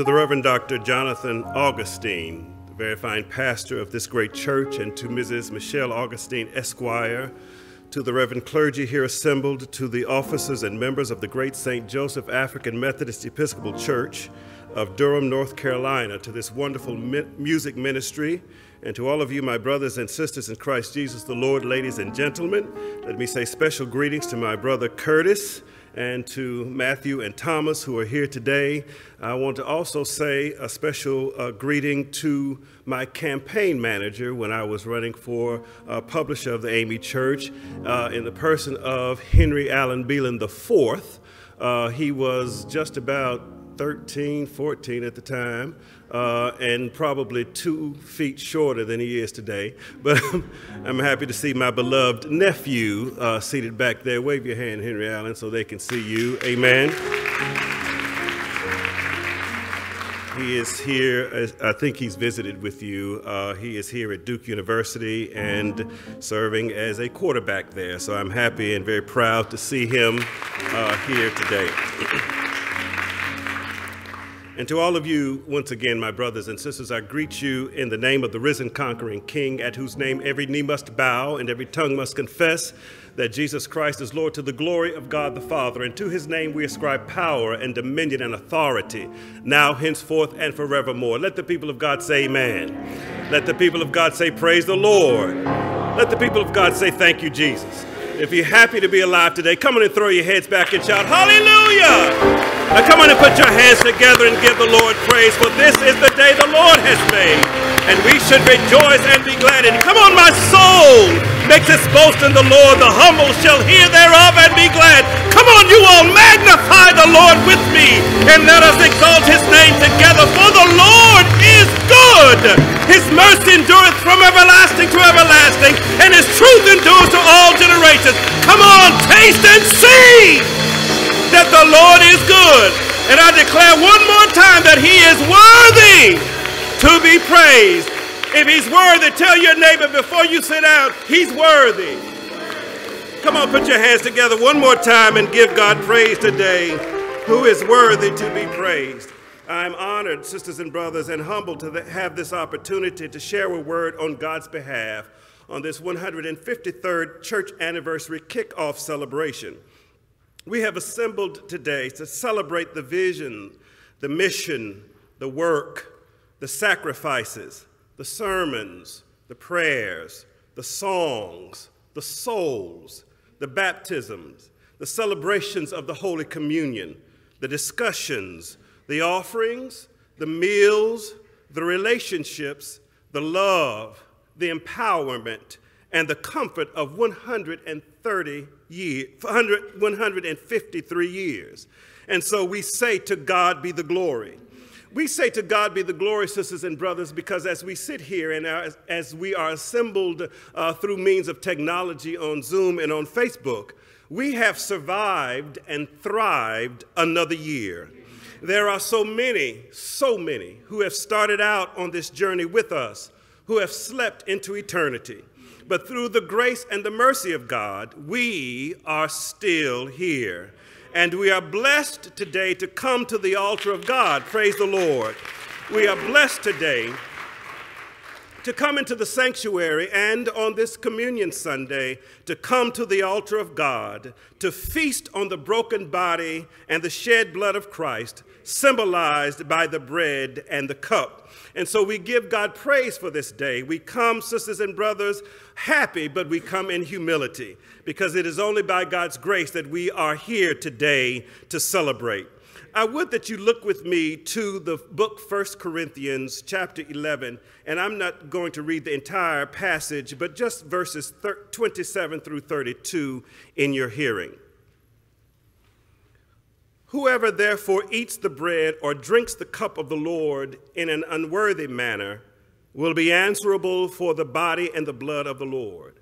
to the Reverend Dr. Jonathan Augustine, the very fine pastor of this great church, and to Mrs. Michelle Augustine, Esquire, to the Reverend clergy here assembled, to the officers and members of the great St. Joseph African Methodist Episcopal Church of Durham, North Carolina, to this wonderful mi- music ministry, and to all of you, my brothers and sisters in Christ Jesus the Lord, ladies and gentlemen, let me say special greetings to my brother Curtis and to Matthew and Thomas who are here today. I want to also say a special uh, greeting to my campaign manager when I was running for uh, publisher of the AME Church uh, in the person of Henry Allen Belin IV. Uh, he was just about 13, 14 at the time, uh, and probably two feet shorter than he is today. But I'm happy to see my beloved nephew uh, seated back there. Wave your hand, Henry Allen, so they can see you. Amen. He is here, I think he's visited with you. Uh, he is here at Duke University and serving as a quarterback there. So I'm happy and very proud to see him uh, here today. And to all of you, once again, my brothers and sisters, I greet you in the name of the risen conquering King, at whose name every knee must bow and every tongue must confess that Jesus Christ is Lord to the glory of God the Father. And to his name we ascribe power and dominion and authority, now, henceforth, and forevermore. Let the people of God say amen. Let the people of God say, Praise the Lord. Let the people of God say, Thank you, Jesus. If you're happy to be alive today, come on and throw your heads back and shout, Hallelujah! Now come on and put your hands together and give the Lord praise, for this is the day the Lord has made, and we should rejoice and be glad in it. Come on, my soul makes its boast in the Lord. The humble shall hear thereof and be glad. Come on, you all, magnify the Lord with me, and let us exalt his name together, for the Lord is good. His mercy endureth from everlasting to everlasting, and his truth endures to all generations. Come on, taste and see that the Lord is good. And I declare one more time that he is worthy to be praised. If he's worthy, tell your neighbor before you sit down, he's worthy. Come on, put your hands together one more time and give God praise today, who is worthy to be praised. I'm honored, sisters and brothers, and humbled to have this opportunity to share a word on God's behalf on this 153rd church anniversary kickoff celebration. We have assembled today to celebrate the vision, the mission, the work, the sacrifices, the sermons, the prayers, the songs, the souls, the baptisms, the celebrations of the Holy Communion, the discussions, the offerings, the meals, the relationships, the love, the empowerment, and the comfort of 130 years, 153 years. And so we say, To God be the glory. We say to God be the glory, sisters and brothers, because as we sit here and as, as we are assembled uh, through means of technology on Zoom and on Facebook, we have survived and thrived another year. There are so many, so many who have started out on this journey with us, who have slept into eternity but through the grace and the mercy of God, we are still here. And we are blessed today to come to the altar of God. Praise the Lord. We are blessed today to come into the sanctuary and on this communion Sunday to come to the altar of God, to feast on the broken body and the shed blood of Christ, symbolized by the bread and the cup. And so we give God praise for this day. We come, sisters and brothers, happy, but we come in humility because it is only by God's grace that we are here today to celebrate. I would that you look with me to the book 1 Corinthians chapter 11, and I'm not going to read the entire passage, but just verses 27 through 32 in your hearing. Whoever therefore eats the bread or drinks the cup of the Lord in an unworthy manner will be answerable for the body and the blood of the Lord.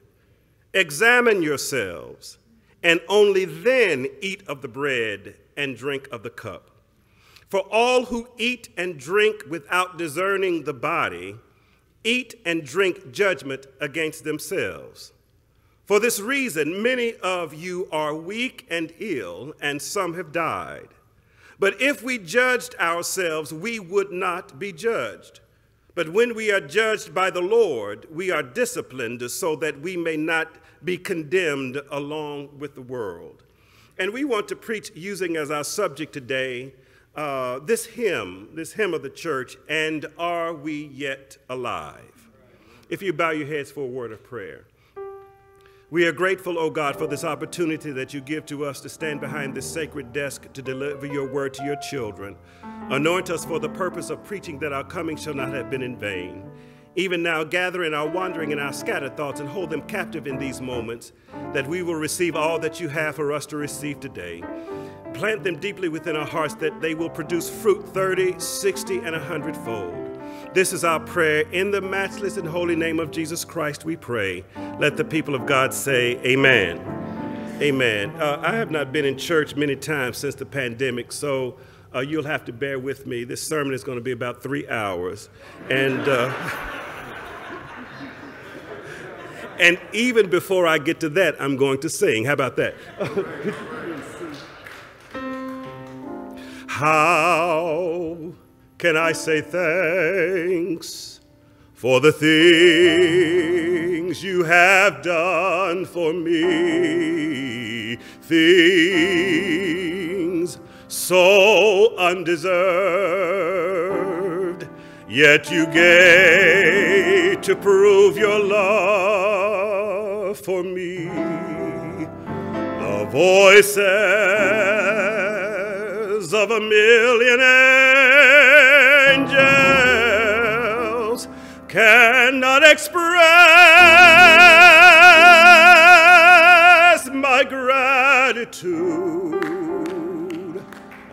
Examine yourselves, and only then eat of the bread and drink of the cup. For all who eat and drink without discerning the body eat and drink judgment against themselves. For this reason, many of you are weak and ill, and some have died. But if we judged ourselves, we would not be judged. But when we are judged by the Lord, we are disciplined so that we may not be condemned along with the world. And we want to preach using as our subject today uh, this hymn, this hymn of the church, and are we yet alive? If you bow your heads for a word of prayer. We are grateful, O oh God, for this opportunity that you give to us to stand behind this sacred desk to deliver your word to your children. Anoint us for the purpose of preaching that our coming shall not have been in vain. Even now, gather in our wandering and our scattered thoughts and hold them captive in these moments, that we will receive all that you have for us to receive today. Plant them deeply within our hearts that they will produce fruit 30, 60, and 100 fold. This is our prayer. In the matchless and holy name of Jesus Christ, we pray. Let the people of God say, Amen. Amen. Uh, I have not been in church many times since the pandemic, so uh, you'll have to bear with me. This sermon is going to be about three hours. And. Uh, and even before I get to that, I'm going to sing. How about that? How can I say thanks for the things you have done for me? Things so undeserved, yet you gave to prove your love for me. The voices of a million angels cannot express my gratitude.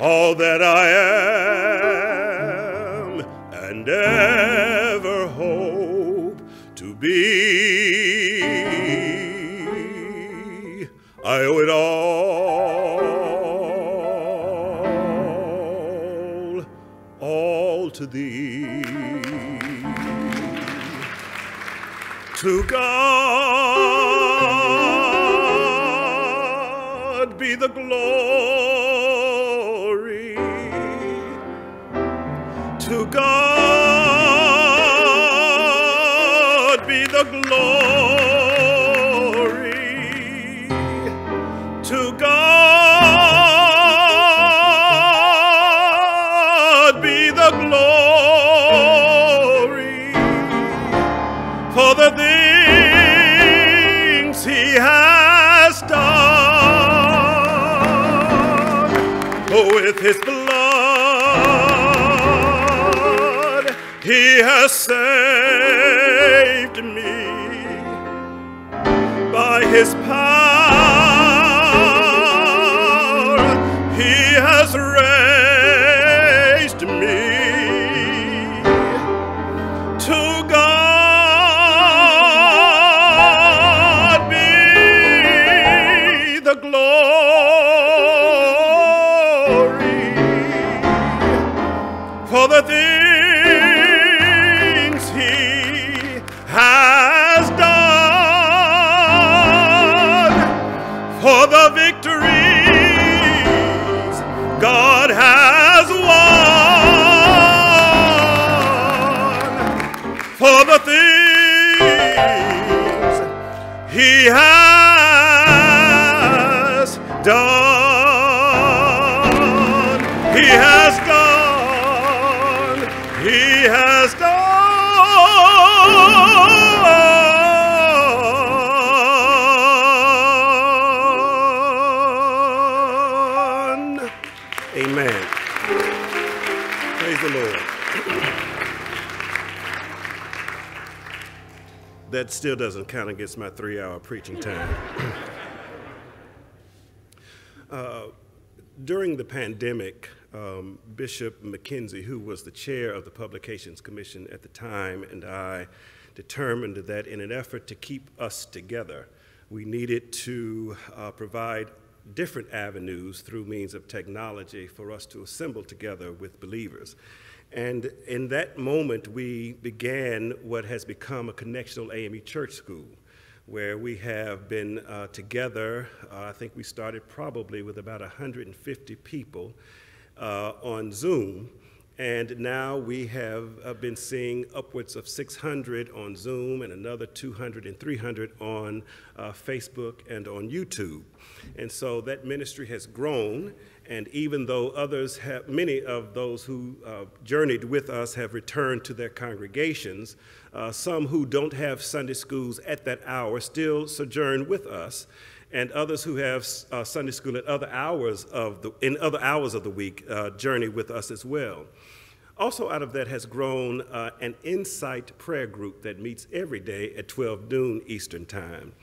All that I am he that still doesn't count against my three hour preaching time. uh, during the pandemic, um, Bishop McKenzie, who was the chair of the Publications Commission at the time, and I determined that in an effort to keep us together, we needed to uh, provide different avenues through means of technology for us to assemble together with believers. And in that moment, we began what has become a connectional AME church school, where we have been uh, together. Uh, I think we started probably with about 150 people. uh, on Zoom. And now we have uh, been seeing upwards of 600 on Zoom and another 200 and 300 on uh, Facebook and on YouTube. And so that ministry has grown. And even though others have, many of those who uh, journeyed with us have returned to their congregations, uh, some who don't have Sunday schools at that hour still sojourn with us and others who have uh, Sunday school at other hours of the, in other hours of the week uh, journey with us as well. Also out of that has grown uh, an Insight prayer group that meets every day at 12 noon Eastern Time.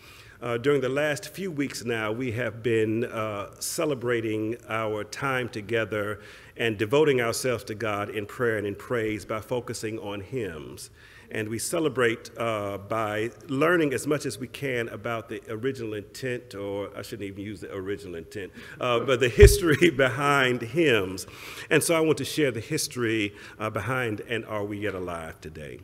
Uh, during the last few weeks now, we have been uh, celebrating our time together and devoting ourselves to God in prayer and in praise by focusing on hymns and we celebrate uh, by learning as much as we can about the original intent, or I shouldn't even use the original intent, uh, but the history behind hymns. And so I want to share the history uh, behind And Are We Yet Alive Today.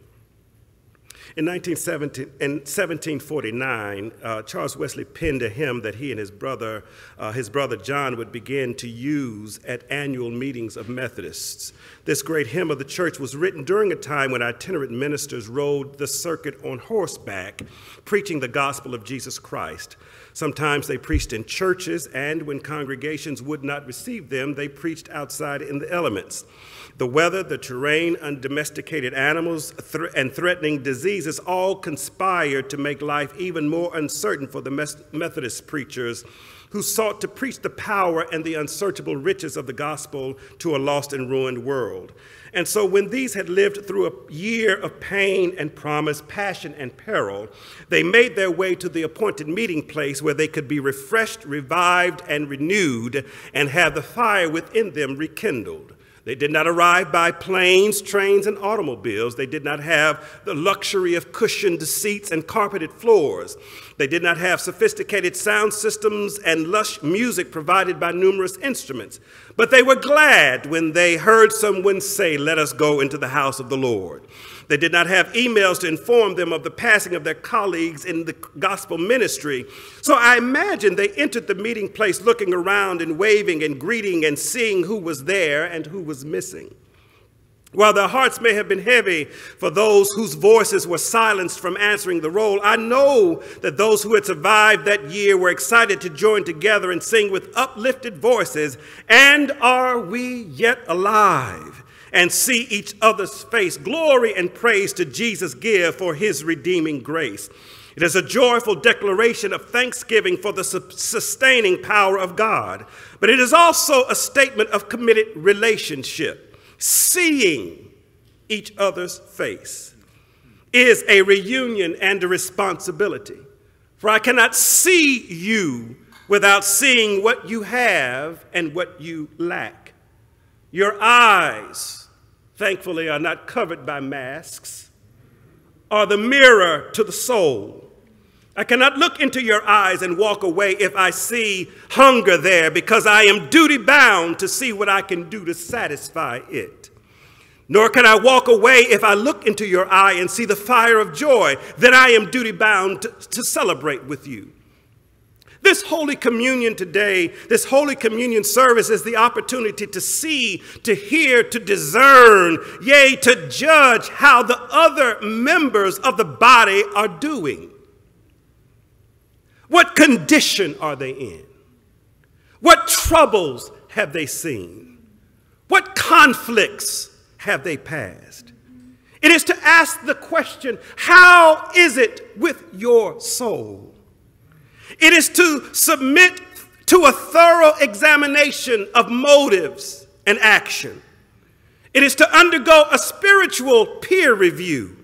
In, in 1749, uh, Charles Wesley penned a hymn that he and his brother, uh, his brother John, would begin to use at annual meetings of Methodists. This great hymn of the church was written during a time when itinerant ministers rode the circuit on horseback, preaching the gospel of Jesus Christ. Sometimes they preached in churches, and when congregations would not receive them, they preached outside in the elements. The weather, the terrain, undomesticated animals, and threatening diseases all conspired to make life even more uncertain for the Methodist preachers who sought to preach the power and the unsearchable riches of the gospel to a lost and ruined world. And so, when these had lived through a year of pain and promise, passion and peril, they made their way to the appointed meeting place where they could be refreshed, revived, and renewed, and have the fire within them rekindled. They did not arrive by planes, trains, and automobiles. They did not have the luxury of cushioned seats and carpeted floors. They did not have sophisticated sound systems and lush music provided by numerous instruments. But they were glad when they heard someone say, Let us go into the house of the Lord. They did not have emails to inform them of the passing of their colleagues in the gospel ministry. So I imagine they entered the meeting place looking around and waving and greeting and seeing who was there and who was missing. While their hearts may have been heavy for those whose voices were silenced from answering the roll, I know that those who had survived that year were excited to join together and sing with uplifted voices, And are we yet alive? and see each other's face. Glory and praise to Jesus give for his redeeming grace. It is a joyful declaration of thanksgiving for the sustaining power of God, but it is also a statement of committed relationship. Seeing each other's face is a reunion and a responsibility. For I cannot see you without seeing what you have and what you lack. Your eyes thankfully, are not covered by masks, are the mirror to the soul. I cannot look into your eyes and walk away if I see hunger there because I am duty bound to see what I can do to satisfy it. Nor can I walk away if I look into your eye and see the fire of joy, then I am duty bound to, to celebrate with you. This Holy Communion today, this Holy Communion service is the opportunity to see, to hear, to discern, yea, to judge how the other members of the body are doing. What condition are they in? What troubles have they seen? What conflicts have they passed? It is to ask the question how is it with your soul? It is to submit to a thorough examination of motives and action. It is to undergo a spiritual peer review.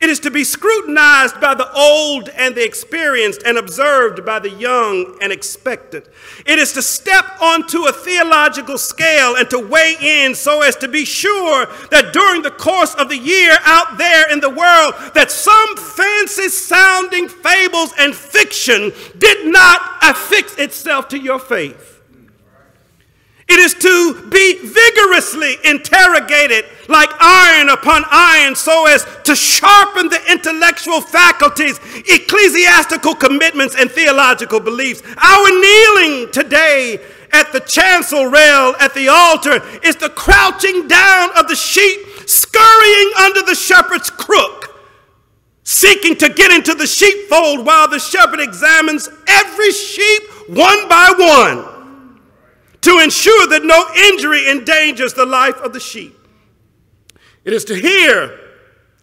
It is to be scrutinized by the old and the experienced and observed by the young and expectant. It is to step onto a theological scale and to weigh in so as to be sure that during the course of the year out there in the world that some fancy sounding fables and fiction did not affix itself to your faith. It is to be vigorously interrogated like iron upon iron so as to sharpen the intellectual faculties, ecclesiastical commitments, and theological beliefs. Our kneeling today at the chancel rail at the altar is the crouching down of the sheep, scurrying under the shepherd's crook, seeking to get into the sheepfold while the shepherd examines every sheep one by one to ensure that no injury endangers the life of the sheep. It is to hear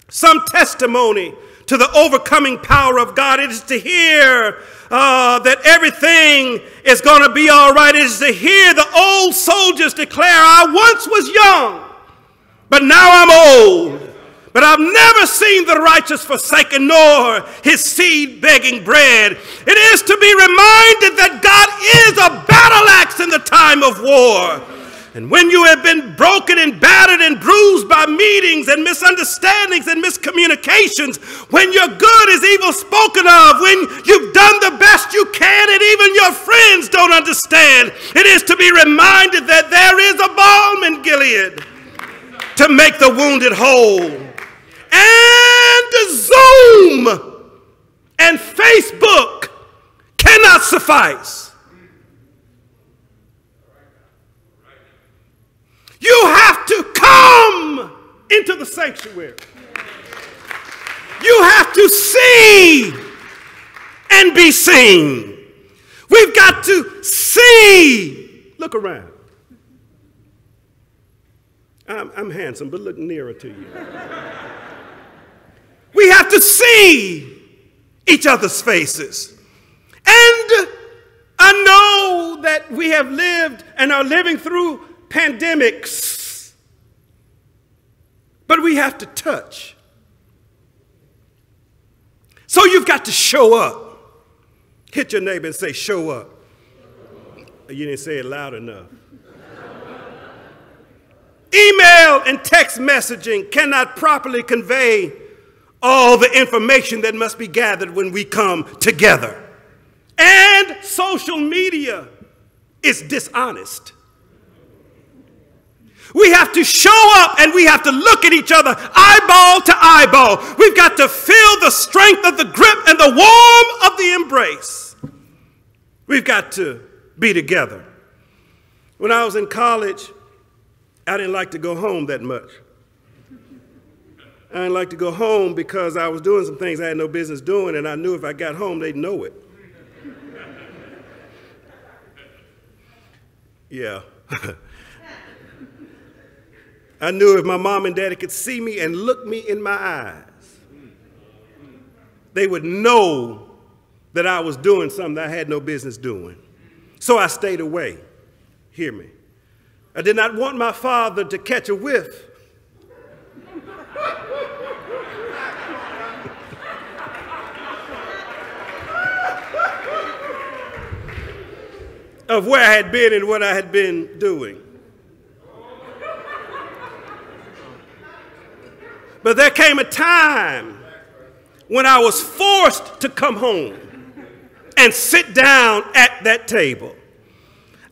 some testimony to the overcoming power of God. It is to hear uh, that everything is going to be all right. It is to hear the old soldiers declare, I once was young, but now I'm old. But I've never seen the righteous forsaken, nor his seed begging bread. It is to be reminded that God is a battle axe in the time of war. And when you have been broken and battered and bruised by meetings and misunderstandings and miscommunications, when your good is evil spoken of, when you've done the best you can and even your friends don't understand, it is to be reminded that there is a balm in Gilead to make the wounded whole. And Zoom and Facebook cannot suffice. You have to come into the sanctuary. You have to see and be seen. We've got to see. Look around. I'm, I'm, handsome, but look nearer to you. To see each other's faces. And I know that we have lived and are living through pandemics, but we have to touch. So you've got to show up. Hit your neighbor and say, Show up. You didn't say it loud enough. Email and text messaging cannot properly convey all the information that must be gathered when we come together. And social media is dishonest. We have to show up and we have to look at each other eyeball to eyeball. We've got to feel the strength of the grip and the warmth of the embrace. We've got to be together. When I was in college, I didn't like to go home that much. I didn't like to go home because I was doing some things I had no business doing, and I knew if I got home, they'd know it. yeah. I knew if my mom and daddy could see me and look me in my eyes, they would know that I was doing something I had no business doing. So I stayed away. Hear me. I did not want my father to catch a whiff. Of where I had been and what I had been doing. But there came a time when I was forced to come home and sit down at that table.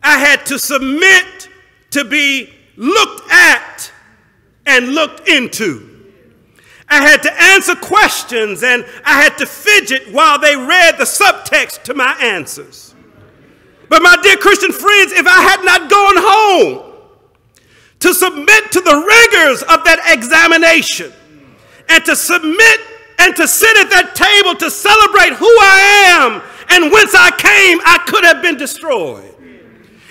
I had to submit to be looked at and looked into. I had to answer questions and I had to fidget while they read the subtext to my answers. But, my dear Christian friends, if I had not gone home to submit to the rigors of that examination, and to submit and to sit at that table to celebrate who I am and whence I came, I could have been destroyed.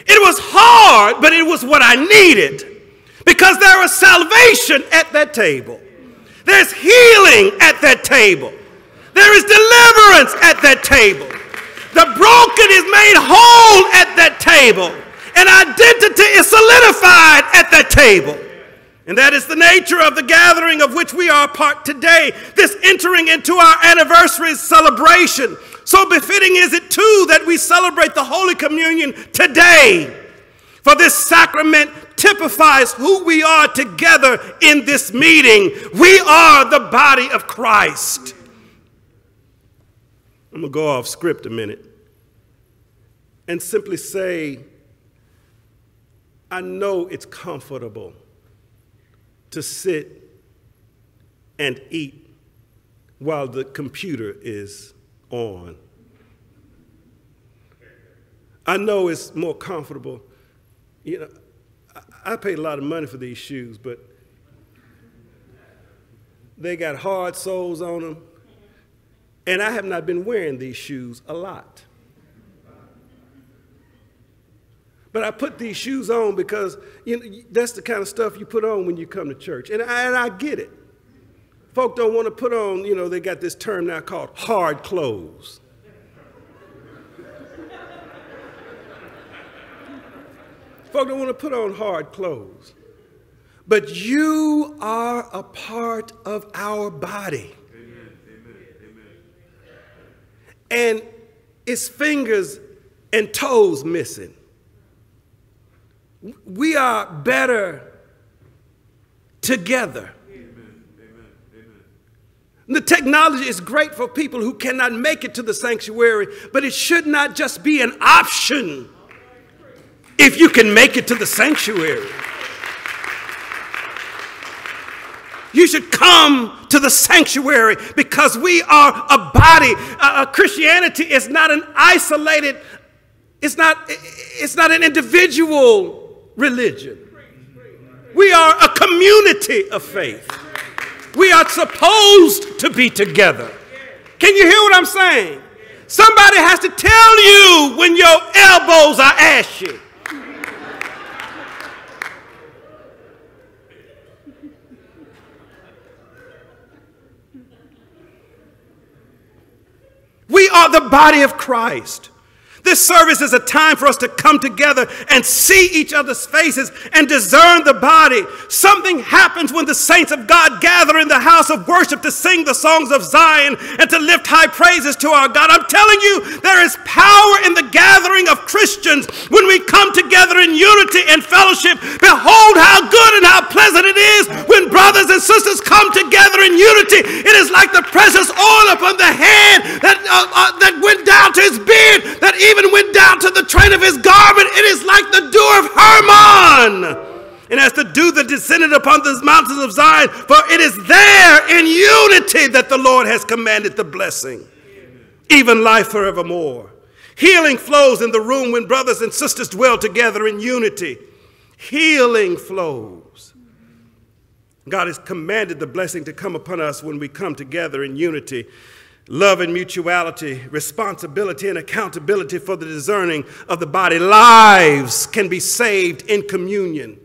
It was hard, but it was what I needed because there was salvation at that table. There's healing at that table. There is deliverance at that table. The broken is made whole at that table. And identity is solidified at that table. And that is the nature of the gathering of which we are a part today, this entering into our anniversary celebration. So befitting is it too that we celebrate the Holy Communion today. For this sacrament typifies who we are together in this meeting. We are the body of Christ. I'm going to go off script a minute and simply say, I know it's comfortable to sit and eat while the computer is on. I know it's more comfortable. You know, I, I paid a lot of money for these shoes, but they got hard soles on them. And I have not been wearing these shoes a lot. But I put these shoes on because you know, that's the kind of stuff you put on when you come to church. And I, and I get it. Folk don't want to put on, you know, they got this term now called hard clothes. Folk don't want to put on hard clothes. But you are a part of our body. Amen. Amen. And its fingers and toes missing. We are better together. The technology is great for people who cannot make it to the sanctuary, but it should not just be an option if you can make it to the sanctuary. You should come to the sanctuary because we are a body. Uh, Christianity is not an isolated, it's not, it's not an individual religion. We are a community of faith. We are supposed to be together. Can you hear what I'm saying? Somebody has to tell you when your elbows are ashy. We are the body of Christ. This service is a time for us to come together and see each other's faces and discern the body. Something happens when the saints of God gather in the house of worship to sing the songs of Zion and to lift high praises to our God. I'm telling you, there is power in the gathering of Christians when we come together in unity and fellowship. Behold, how good and how pleasant it is when brothers and sisters come together in unity. It is like the precious oil upon the head that, uh, uh, that went down to his beard, that even went down to the train of his garment. It is like the dew of Hermon. And as the dew that descended upon the mountains of Zion, for it is there in unity that the Lord has commanded the blessing, even life forevermore. Healing flows in the room when brothers and sisters dwell together in unity. Healing flows. God has commanded the blessing to come upon us when we come together in unity love and mutuality, responsibility and accountability for the discerning of the body. Lives can be saved in communion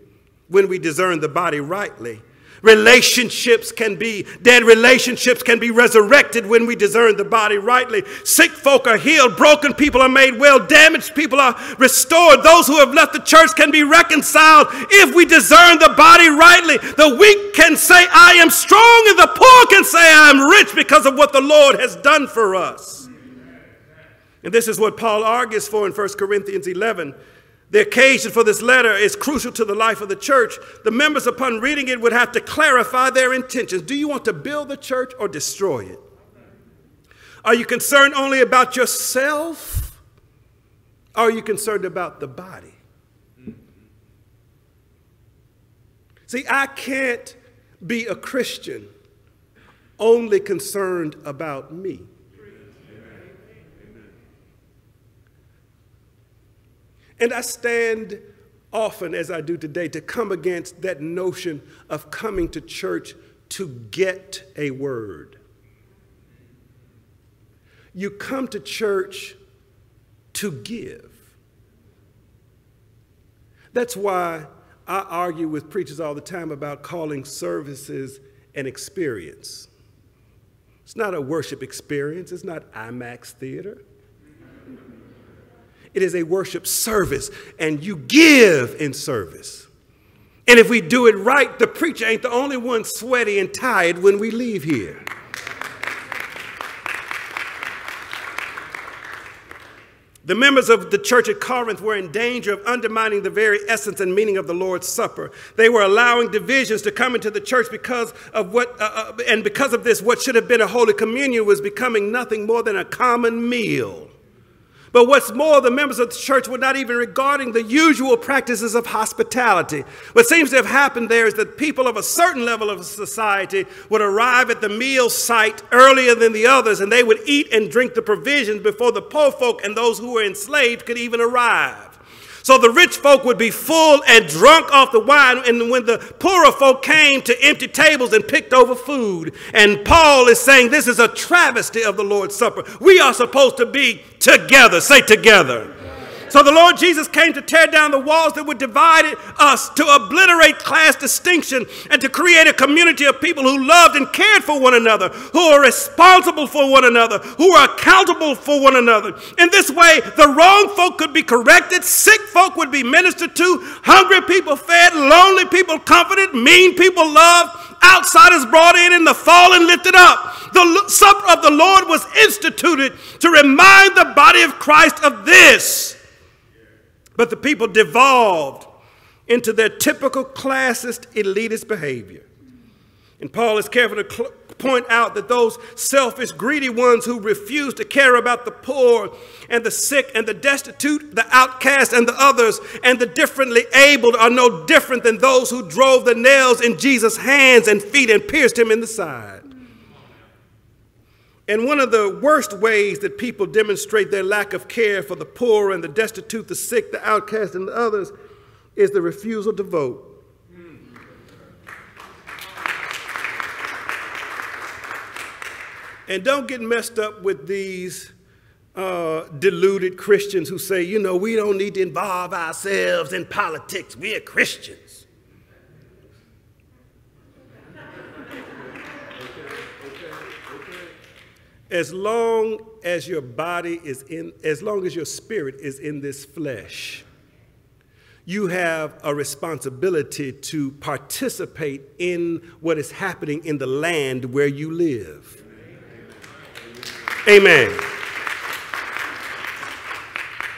when we discern the body rightly. Relationships can be, dead relationships can be resurrected when we discern the body rightly. Sick folk are healed, broken people are made well, damaged people are restored. Those who have left the church can be reconciled if we discern the body rightly. The weak can say, I am strong, and the poor can say, I am rich because of what the Lord has done for us. And this is what Paul argues for in 1 Corinthians 11 the occasion for this letter is crucial to the life of the church. The members, upon reading it, would have to clarify their intentions. Do you want to build the church or destroy it? Are you concerned only about yourself? Or are you concerned about the body? See, I can't be a Christian only concerned about me. And I stand often, as I do today, to come against that notion of coming to church to get a word. You come to church to give. That's why I argue with preachers all the time about calling services an experience. It's not a worship experience, it's not IMAX theater. It is a worship service, and you give in service. And if we do it right, the preacher ain't the only one sweaty and tired when we leave here. The members of the church at Corinth were in danger of undermining the very essence and meaning of the Lord's Supper. They were allowing divisions to come into the church because of what, uh, uh, and because of this, what should have been a holy communion was becoming nothing more than a common meal But what's more, the members of the church were not even regarding the usual practices of hospitality. What seems to have happened there is that people of a certain level of society would arrive at the meal site earlier than the others, and they would eat and drink the provisions before the poor folk and those who were enslaved could even arrive. So the rich folk would be full and drunk off the wine, and when the poorer folk came to empty tables and picked over food. And Paul is saying this is a travesty of the Lord's Supper. We are supposed to be together. Say together. So the Lord Jesus came to tear down the walls that would divide us, to obliterate class distinction, and to create a community of people who loved and cared for one another, who are responsible for one another, who are accountable for one another. In this way, the wrong folk could be corrected, sick folk would be ministered to, hungry people fed, lonely people comforted, mean people loved, outsiders brought in, and the fallen lifted up. The supper of the Lord was instituted to remind the body of Christ of this but the people devolved into their typical classist, elitist behavior. And Paul is careful to point out that those selfish, greedy ones who refuse to care about the poor and the sick and the destitute, the outcast and the others, and the differently abled are no different than those who drove the nails in Jesus' hands and feet and pierced him in the side. And one of the worst ways that people demonstrate their lack of care for the poor and the destitute, the sick, the outcast, and the others is the refusal to vote. And don't get messed up with these uh, deluded Christians who say, you know, we don't need to involve ourselves in politics. We're Christians. As long as your body is in, as long as your spirit is in this flesh, you have a responsibility to participate in what is happening in the land where you live. Amen.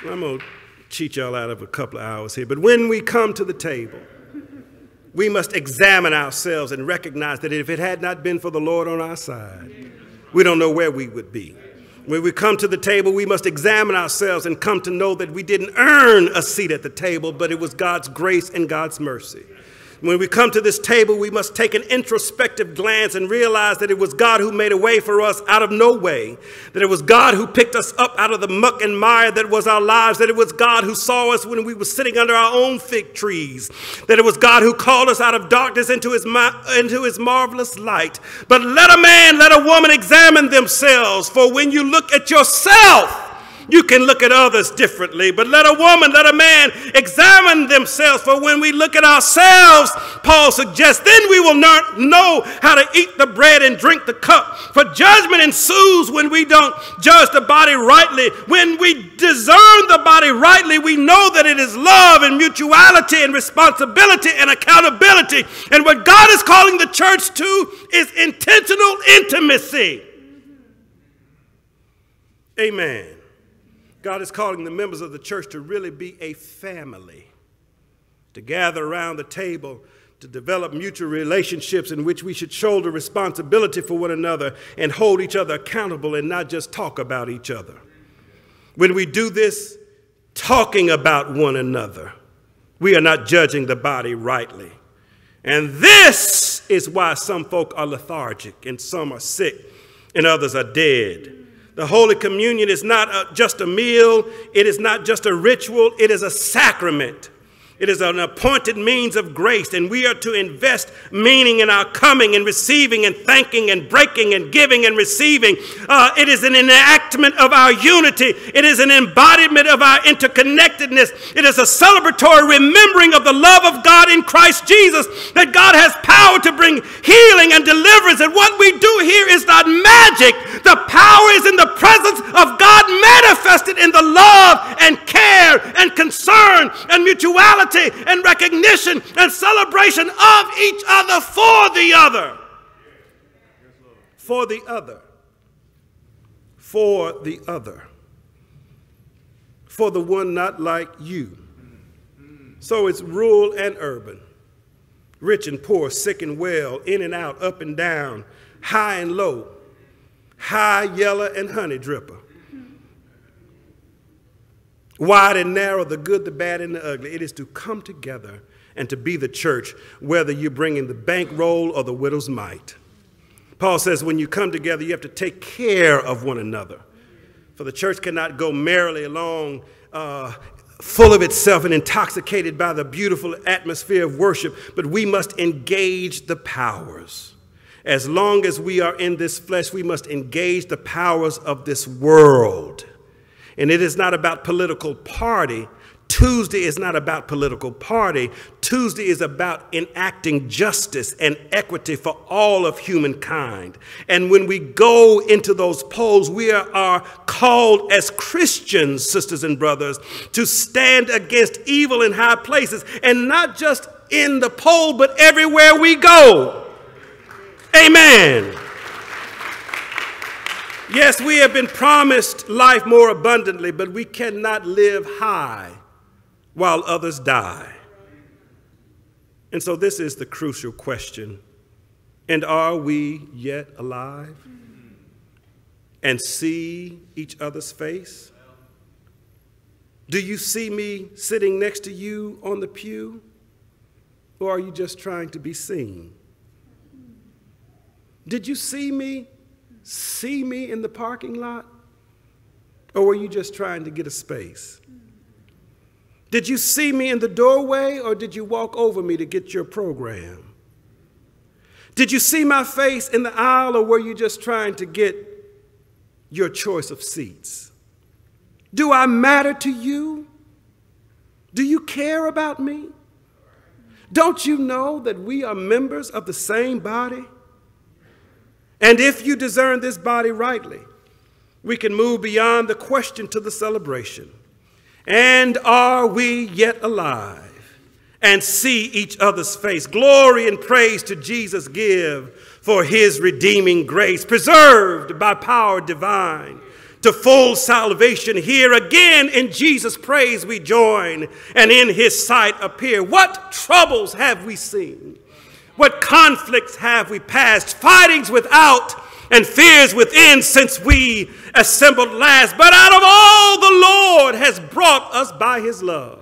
I'm going to cheat y'all out of a couple of hours here, but when we come to the table, we must examine ourselves and recognize that if it had not been for the Lord on our side, we don't know where we would be. When we come to the table, we must examine ourselves and come to know that we didn't earn a seat at the table, but it was God's grace and God's mercy. When we come to this table, we must take an introspective glance and realize that it was God who made a way for us out of no way, that it was God who picked us up out of the muck and mire that was our lives, that it was God who saw us when we were sitting under our own fig trees, that it was God who called us out of darkness into his, into his marvelous light. But let a man, let a woman examine themselves, for when you look at yourself, you can look at others differently, but let a woman, let a man examine themselves. For when we look at ourselves, Paul suggests, then we will not know how to eat the bread and drink the cup. For judgment ensues when we don't judge the body rightly. When we discern the body rightly, we know that it is love and mutuality and responsibility and accountability. And what God is calling the church to is intentional intimacy. Amen. God is calling the members of the church to really be a family, to gather around the table, to develop mutual relationships in which we should shoulder responsibility for one another and hold each other accountable and not just talk about each other. When we do this, talking about one another, we are not judging the body rightly. And this is why some folk are lethargic and some are sick and others are dead. The Holy Communion is not a, just a meal, it is not just a ritual, it is a sacrament. It is an appointed means of grace, and we are to invest meaning in our coming and receiving and thanking and breaking and giving and receiving. Uh, it is an enactment of our unity, it is an embodiment of our interconnectedness. It is a celebratory remembering of the love of God in Christ Jesus, that God has power to bring healing and deliverance. And what we do here is not magic, the power is in the presence of God manifested in the love and care and concern and mutuality and recognition and celebration of each other for the other. For the other. For the other. For the one not like you. So it's rural and urban, rich and poor, sick and well, in and out, up and down, high and low, high, yellow, and honey dripper. Wide and narrow, the good, the bad, and the ugly. It is to come together and to be the church, whether you're bringing the bankroll or the widow's mite. Paul says when you come together, you have to take care of one another. For the church cannot go merrily along uh, full of itself and intoxicated by the beautiful atmosphere of worship, but we must engage the powers. As long as we are in this flesh, we must engage the powers of this world. And it is not about political party, Tuesday is not about political party. Tuesday is about enacting justice and equity for all of humankind. And when we go into those polls, we are, called as Christians, sisters and brothers, to stand against evil in high places and not just in the poll, but everywhere we go. Amen. Yes, we have been promised life more abundantly, but we cannot live high while others die. And so, this is the crucial question. And are we yet alive and see each other's face? Do you see me sitting next to you on the pew? Or are you just trying to be seen? Did you see me, see me in the parking lot? Or were you just trying to get a space? Did you see me in the doorway or did you walk over me to get your program? Did you see my face in the aisle or were you just trying to get your choice of seats? Do I matter to you? Do you care about me? Don't you know that we are members of the same body? And if you discern this body rightly, we can move beyond the question to the celebration. And are we yet alive? And see each other's face. Glory and praise to Jesus give for his redeeming grace, preserved by power divine to full salvation. Here again in Jesus' praise we join, and in his sight appear. What troubles have we seen? What conflicts have we passed? Fightings without and fears within since we assembled last. But out of all the Lord has brought us by his love.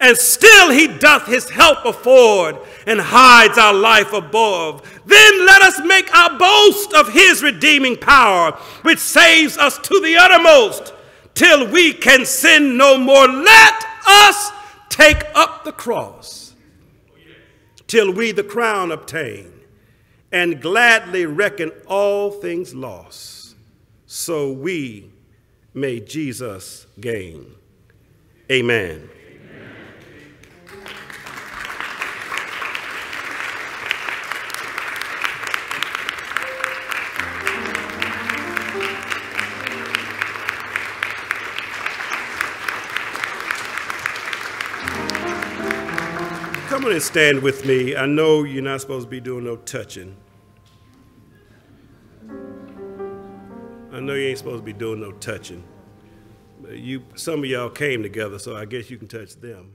And still he doth his help afford and hides our life above. Then let us make our boast of his redeeming power, which saves us to the uttermost, till we can sin no more. Let us take up the cross, till we the crown obtain and gladly reckon all things lost, so we may Jesus gain. Amen. Come and stand with me. I know you're not supposed to be doing no touching. I know you ain't supposed to be doing no touching. But you, some of y'all came together, so I guess you can touch them.